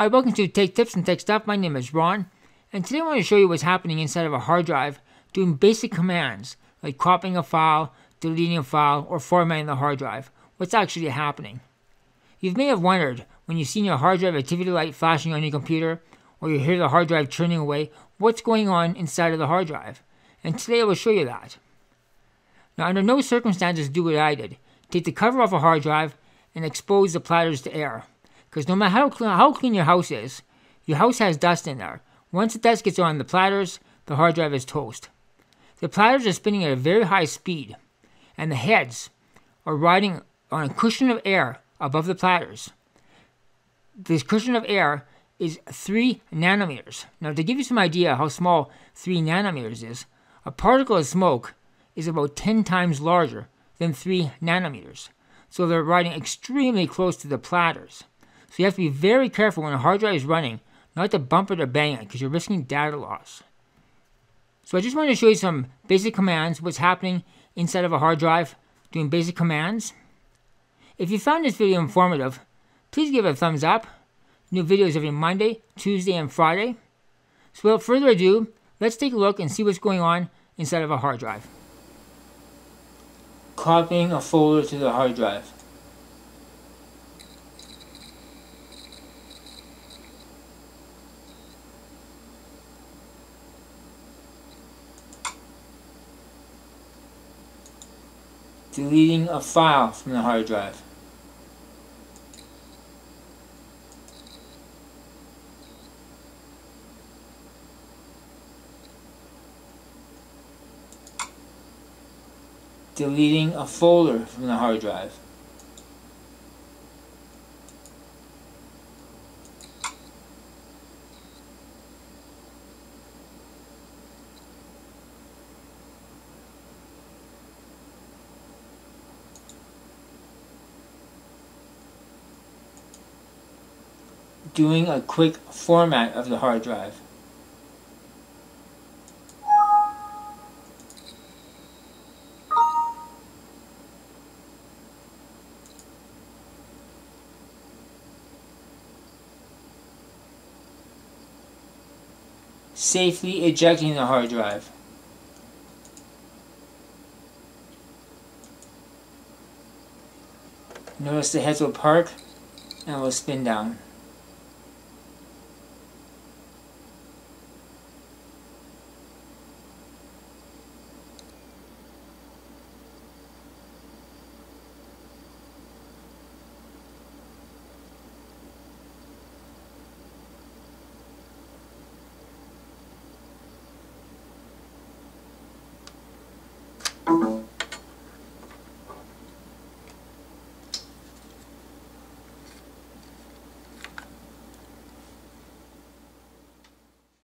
Hi, welcome to Tech Tips and Tech Stuff. My name is Ron, and today I want to show you what's happening inside of a hard drive doing basic commands like copying a file, deleting a file, or formatting the hard drive. What's actually happening? You may have wondered when you've seen your hard drive activity light flashing on your computer, or you hear the hard drive churning away, what's going on inside of the hard drive. And today I will show you that. Now, under no circumstances do what I did. Take the cover off a hard drive and expose the platters to air. Because no matter how clean, how clean your house is, your house has dust in there. Once the dust gets on the platters, the hard drive is toast. The platters are spinning at a very high speed, and the heads are riding on a cushion of air above the platters. This cushion of air is 3 nanometers. Now, to give you some idea how small 3 nanometers is, a particle of smoke is about 10 times larger than 3 nanometers. So they're riding extremely close to the platters. So you have to be very careful when a hard drive is running, not to bump it or bang it, because you're risking data loss. So I just wanted to show you some basic commands, what's happening inside of a hard drive, doing basic commands. If you found this video informative, please give it a thumbs up. New videos every Monday, Tuesday, and Friday. So without further ado, let's take a look and see what's going on inside of a hard drive. Copying a folder to the hard drive. Deleting a file from the hard drive. Deleting a folder from the hard drive. Doing a quick format of the hard drive. Safely ejecting the hard drive. Notice the heads will park and will spin down.